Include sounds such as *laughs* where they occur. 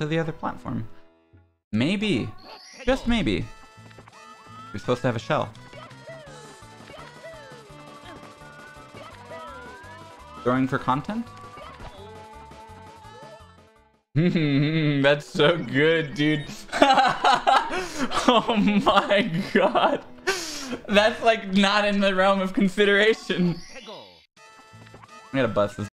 to the other platform. Maybe. Just maybe. You're supposed to have a shell. Throwing for content? *laughs* That's so good, dude. *laughs* oh my god. That's like not in the realm of consideration. I gotta bust this